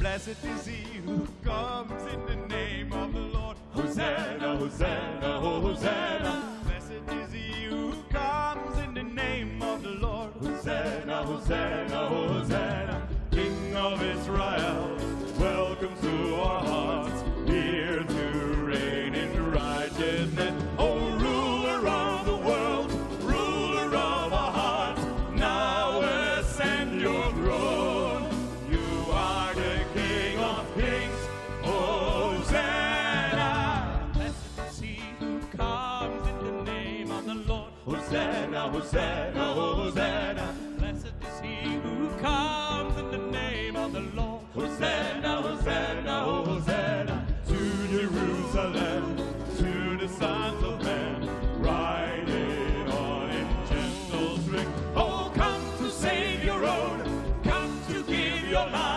Blessed is he who comes in the name of the Lord. Hosanna, Hosanna, oh, Hosanna. Blessed is he who comes in the name of the Lord. Hosanna, Hosanna, oh, Hosanna. King of Israel, welcome to our Hosanna, Hosanna, Hosanna. Blessed is he who comes in the name of the Lord. Hosanna, Hosanna, Hosanna. To Jerusalem, to the sons of men, riding on in gentle swing. Oh, come to save your own, come to give your life.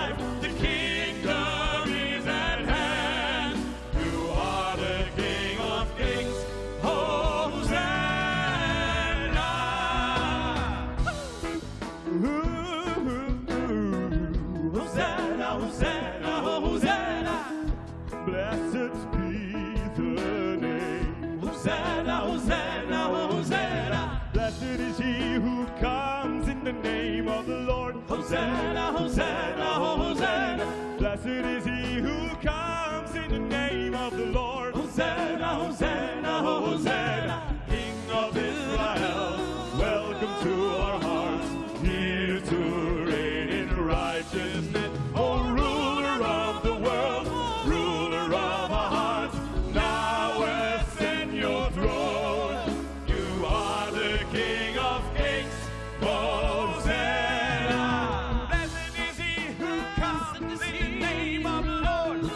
Blessed be the name. Hosanna, Hosanna, Hosanna. Blessed is he who comes in the name of the Lord. Hosanna, Hosanna,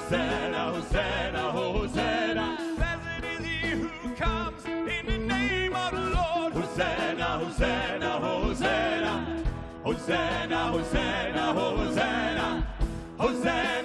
Hosanna, Hosanna, Hosanna. Blessed is he who comes in the name of the Lord. Hosanna, Hosanna, Hosanna. Hosanna, Hosanna, Hosanna. Hosanna.